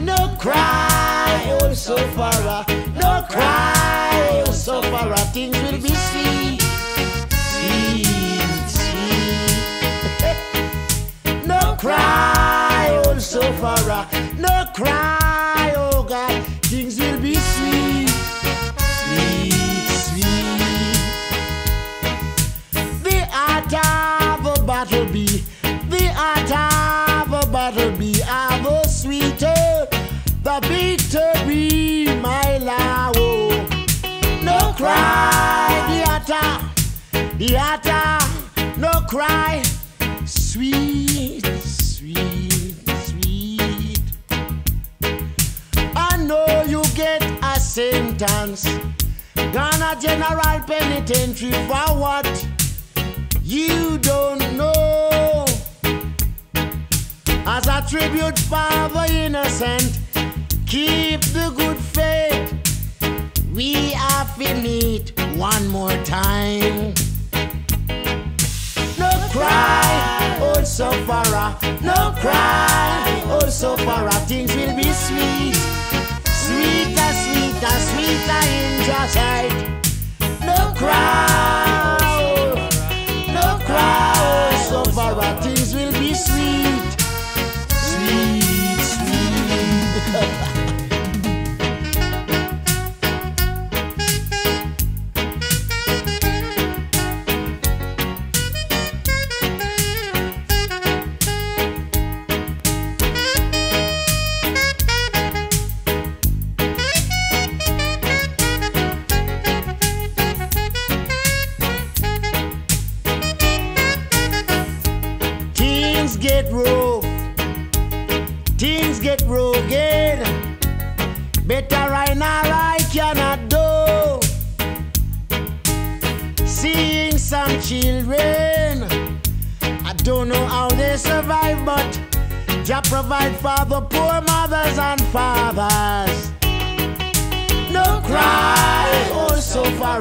No cry, oh so far, uh, no cry, oh so far, uh, things will be sweet, cry, oh God, things will be sweet, sweet, sweet. The art of a battle be, the art of a battle be, of a sweeter, the victory, my love. oh. No cry, the art, the art, sentence. Ghana General Penitentiary for what you don't know. As a tribute for the innocent, keep the good faith. We have to meet one more time. No cry, old sufferer. No cry, get rough, things get rugged. Better right now I cannot do. Seeing some children, I don't know how they survive, but Jah provide for the poor mothers and fathers. No cry, oh so far,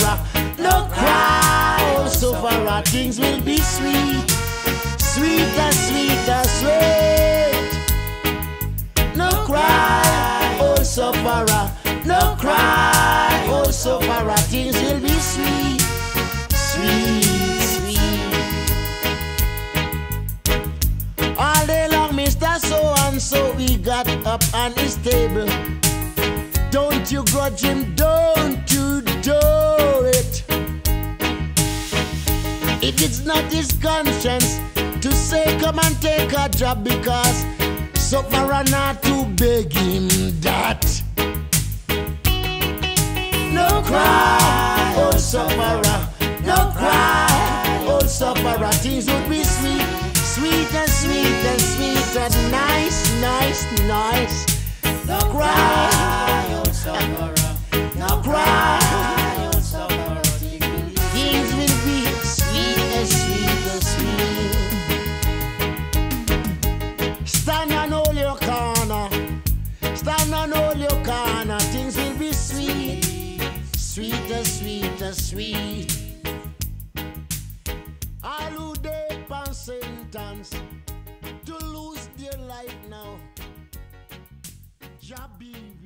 no cry, oh so far, things will be sweet, sweeter, sweeter, sweet. No cry, oh far, no cry, oh far, things will be sweet, sweet, sweet. All day long, Mr. So and so, he got up on his table. Don't you grudge him, don't you do it. If it's not his conscience to say, come and take a job because sufferer not to beg him that. No cry, oh sufferer, no cry, oh sufferer. Things would be sweet, sweet and sweet and sweet and nice, nice, nice. Sweet. All who they pan sentence to lose their life now. With